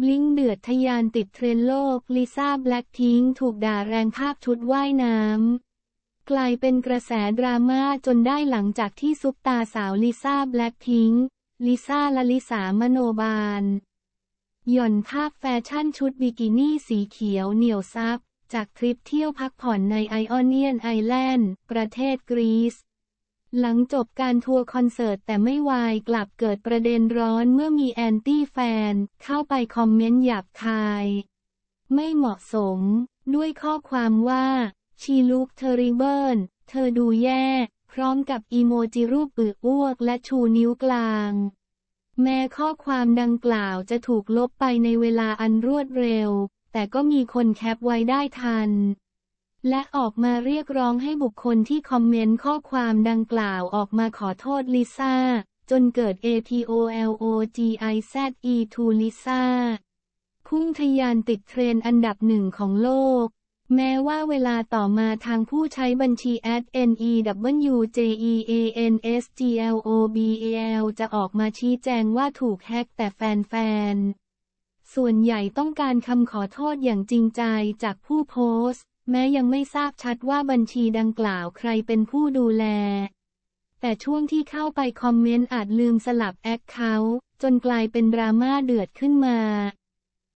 บลิ๊งค์เดือดทะยานติดเทรนด์โลก ลิซ่าแบล็คพิงถูกด่าแรงภาพชุดว่ายน้ำ กลายเป็นกระแสดราม่าจนได้หลังจากที่ซุปตาร์สาวลิซ่าแบล็คพิงลิซ่า ลลิษามโนบาล หย่อนภาพแฟชั่นชุดบิกินี่สีเขียวเหนียวซับ จากทริปเที่ยวพักผ่อนใน Ionian Island ประเทศกรีซ หลังจบการทัวร์คอนเสิร์ตแต่ไม่วายกลับเกิดประเด็นร้อนเมื่อมีแอนตี้แฟน เข้าไปคอมเมนต์หยาบคาย ไม่เหมาะสม ด้วยข้อความว่า she look terrible เธอดูแย่ พร้อมกับอีโมจิรูปปืออ้วกและชูนิ้วกลาง แม้ข้อความดังกล่าวจะถูกลบไปในเวลาอันรวดเร็ว แต่ก็มีคนแคปไว้ได้ทัน และออกมาเรียกร้องให้บุคคลที่คอมเมนต์ข้อความดังกล่าวออกมาขอโทษลิซ่า จนเกิด APOLOGIZE to ลิซ่าพุ่งทะยานติดเทรนด์อันดับหนึ่งของโลก แม้ว่าเวลาต่อมาทางผู้ใช้บัญชี @newjeansglobal จะออกมาชี้แจงว่าถูกแฮกแต่แฟนๆ ส่วนใหญ่ต้องการคำขอโทษอย่างจริงใจจากผู้โพสต์ แม้ยังไม่ทราบชัดว่าบัญชีดังกล่าวใครเป็นผู้ดูแล แต่ช่วงที่เข้าไปคอมเมนต์อาจลืมสลับแอคเคาท์จนกลายเป็นดราม่าเดือดขึ้นมา